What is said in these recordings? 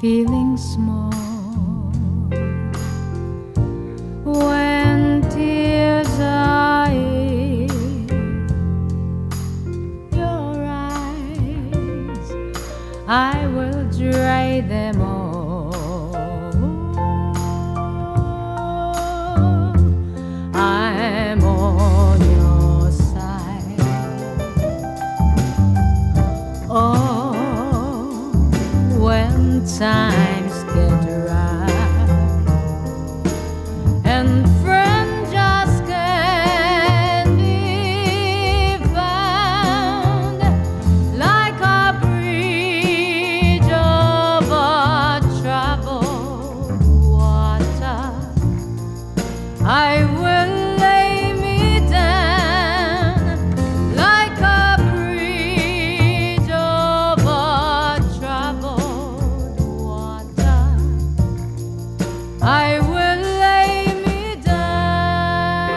feeling small. sign. I will lay me down.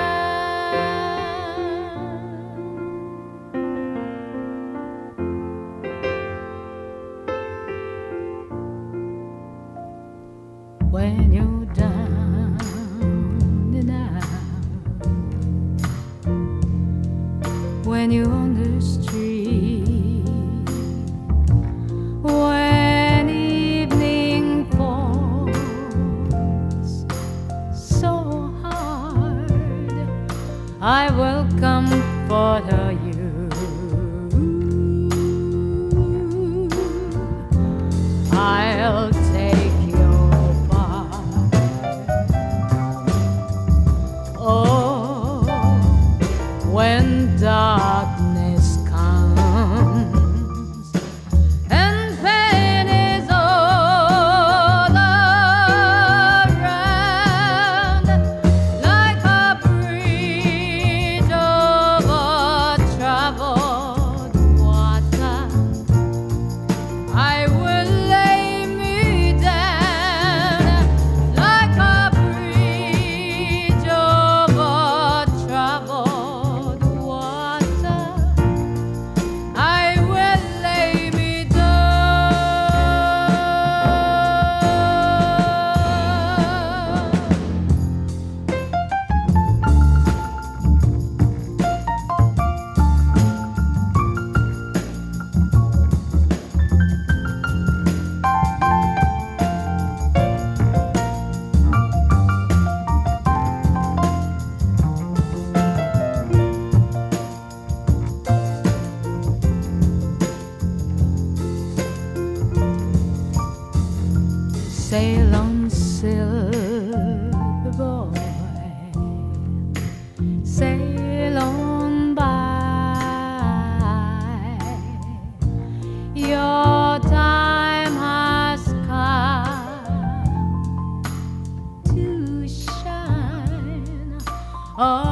When you down and out. When you understand. I will come for her. sail on silver boy. Sail on by. Your time has come to shine. oh